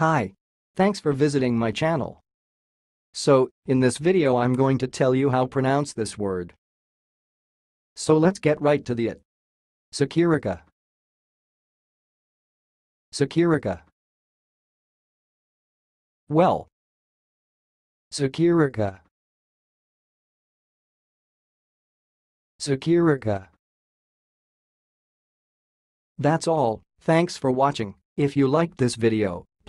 Hi. Thanks for visiting my channel. So, in this video I'm going to tell you how pronounce this word. So let's get right to the it. Sikirica. Sikirica. Well. Sikirica. Sikirica. That's all, thanks for watching. If you liked this video,